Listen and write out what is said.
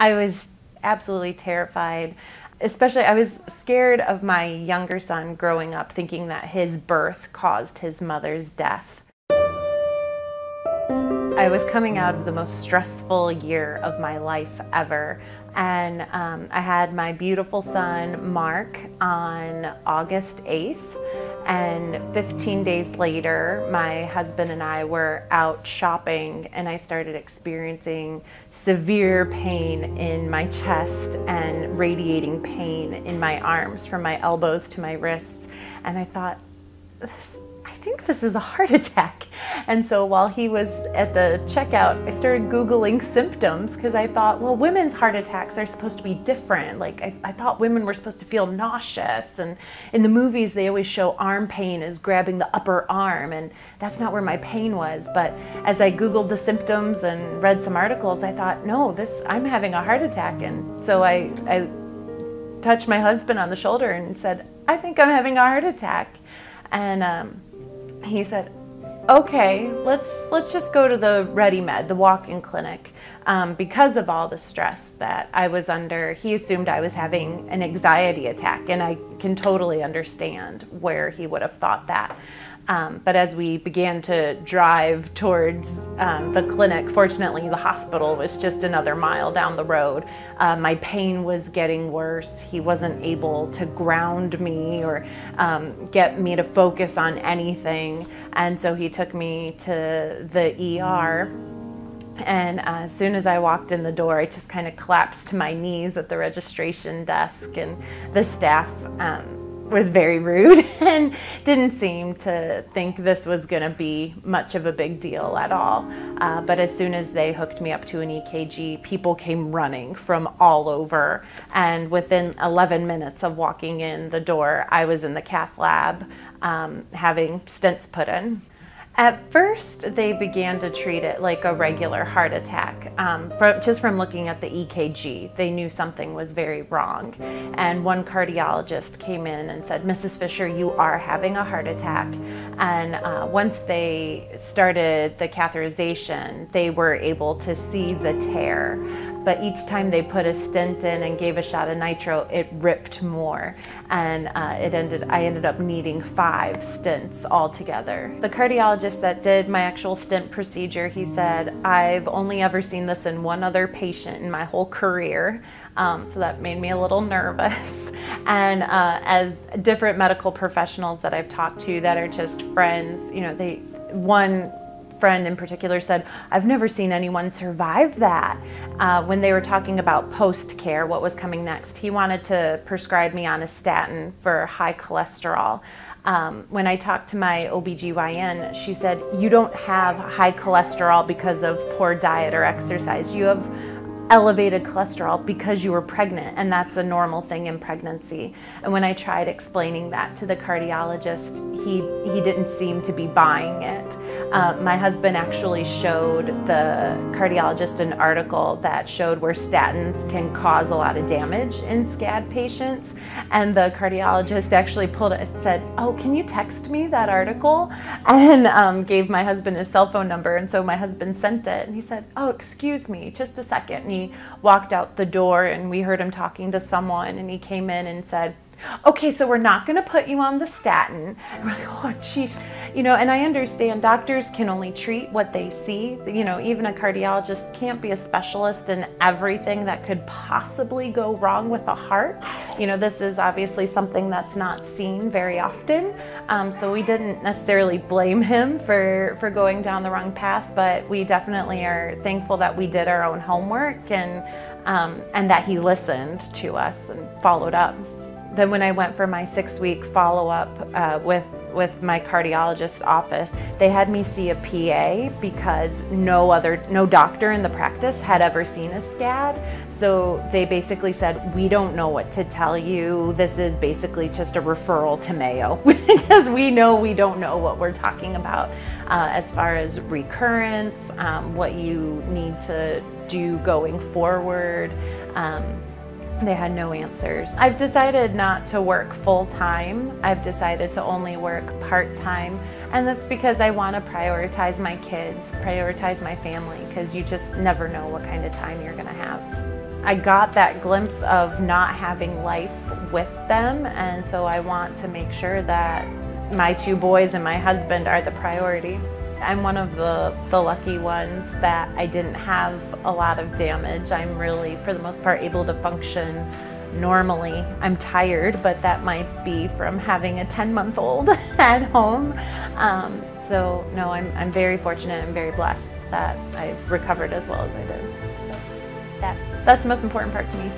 I was absolutely terrified. Especially, I was scared of my younger son growing up thinking that his birth caused his mother's death. I was coming out of the most stressful year of my life ever. And um, I had my beautiful son, Mark, on August 8th. And 15 days later, my husband and I were out shopping, and I started experiencing severe pain in my chest and radiating pain in my arms from my elbows to my wrists. And I thought, think this is a heart attack. And so while he was at the checkout, I started Googling symptoms because I thought, well, women's heart attacks are supposed to be different. Like, I, I, thought women were supposed to feel nauseous. And in the movies, they always show arm pain as grabbing the upper arm. And that's not where my pain was. But as I Googled the symptoms and read some articles, I thought, no, this, I'm having a heart attack. And so I, I touched my husband on the shoulder and said, I think I'm having a heart attack. And um, he said, okay, let's let's just go to the Ready Med, the walk-in clinic, um, because of all the stress that I was under. He assumed I was having an anxiety attack, and I can totally understand where he would have thought that. Um, but as we began to drive towards um, the clinic, fortunately, the hospital was just another mile down the road. Uh, my pain was getting worse. He wasn't able to ground me or um, get me to focus on anything. And so he took me to the ER. And as soon as I walked in the door, I just kind of collapsed to my knees at the registration desk, and the staff um, was very rude and didn't seem to think this was going to be much of a big deal at all. Uh, but as soon as they hooked me up to an EKG, people came running from all over. And within 11 minutes of walking in the door, I was in the cath lab um, having stents put in. At first, they began to treat it like a regular heart attack. Um, just from looking at the EKG, they knew something was very wrong. And one cardiologist came in and said, Mrs. Fisher, you are having a heart attack. And uh, once they started the catheterization, they were able to see the tear but each time they put a stent in and gave a shot of nitro, it ripped more, and uh, it ended. I ended up needing five stents altogether. The cardiologist that did my actual stent procedure, he said, "I've only ever seen this in one other patient in my whole career." Um, so that made me a little nervous. And uh, as different medical professionals that I've talked to that are just friends, you know, they one friend in particular said, I've never seen anyone survive that. Uh, when they were talking about post care, what was coming next, he wanted to prescribe me on a statin for high cholesterol. Um, when I talked to my OBGYN, she said, You don't have high cholesterol because of poor diet or exercise. You have elevated cholesterol because you were pregnant, and that's a normal thing in pregnancy. And when I tried explaining that to the cardiologist, he, he didn't seem to be buying it. Uh, my husband actually showed the cardiologist an article that showed where statins can cause a lot of damage in SCAD patients. And the cardiologist actually pulled it said, Oh, can you text me that article? And um, gave my husband his cell phone number. And so my husband sent it. And he said, Oh, excuse me, just a second. And he walked out the door and we heard him talking to someone. And he came in and said, okay, so we're not going to put you on the statin. Like, oh, geez. You know, and I understand doctors can only treat what they see. You know, even a cardiologist can't be a specialist in everything that could possibly go wrong with a heart. You know, this is obviously something that's not seen very often. Um, so we didn't necessarily blame him for, for going down the wrong path, but we definitely are thankful that we did our own homework and, um, and that he listened to us and followed up. Then when I went for my six week follow up uh, with with my cardiologist's office, they had me see a PA because no other no doctor in the practice had ever seen a SCAD. So they basically said, "We don't know what to tell you. This is basically just a referral to Mayo because we know we don't know what we're talking about uh, as far as recurrence, um, what you need to do going forward." Um, they had no answers. I've decided not to work full time. I've decided to only work part time. And that's because I want to prioritize my kids, prioritize my family, because you just never know what kind of time you're going to have. I got that glimpse of not having life with them, and so I want to make sure that my two boys and my husband are the priority. I'm one of the, the lucky ones that I didn't have a lot of damage. I'm really, for the most part, able to function normally. I'm tired, but that might be from having a 10 month old at home. Um, so, no, I'm, I'm very fortunate and very blessed that I recovered as well as I did. That's, that's the most important part to me.